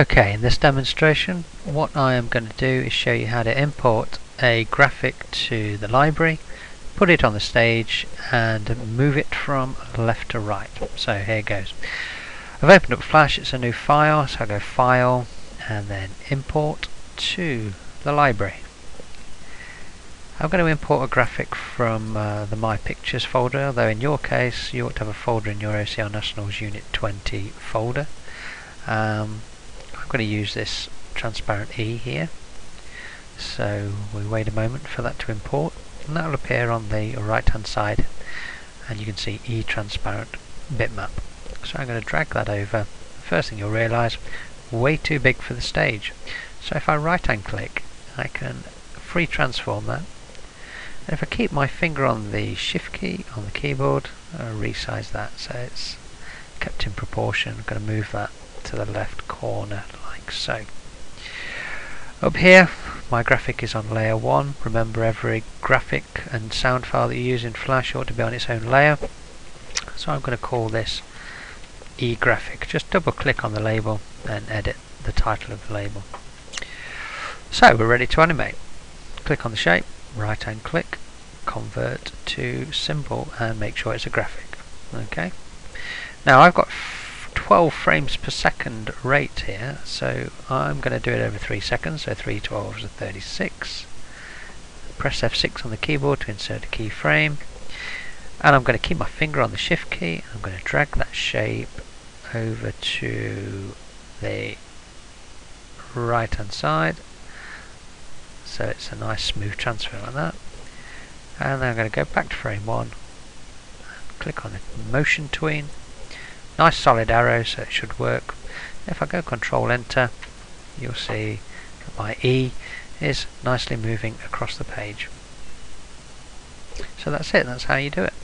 Okay, in this demonstration what I am going to do is show you how to import a graphic to the library, put it on the stage and move it from left to right. So here goes. I've opened up Flash, it's a new file, so I go File and then Import to the library. I'm going to import a graphic from uh, the My Pictures folder, although in your case you ought to have a folder in your OCR Nationals Unit 20 folder. Um, I'm going to use this transparent E here. So we wait a moment for that to import and that will appear on the right hand side and you can see E transparent bitmap. So I'm going to drag that over. First thing you'll realise, way too big for the stage. So if I right hand click, I can free transform that. And if I keep my finger on the shift key on the keyboard, I'll resize that so it's kept in proportion. I'm going to move that to the left corner so. Up here my graphic is on layer 1. Remember every graphic and sound file that you use in Flash ought to be on its own layer. So I'm going to call this eGraphic. Just double click on the label and edit the title of the label. So we're ready to animate. Click on the shape, right hand click, convert to symbol and make sure it's a graphic. Okay. Now I've got 12 frames per second rate here so I'm going to do it over 3 seconds so 3 12s are 36 press F6 on the keyboard to insert a keyframe and I'm going to keep my finger on the shift key I'm going to drag that shape over to the right hand side so it's a nice smooth transfer like that. And then I'm going to go back to frame 1 click on the motion tween Nice solid arrow, so it should work. If I go Control Enter, you'll see that my E is nicely moving across the page. So that's it, that's how you do it.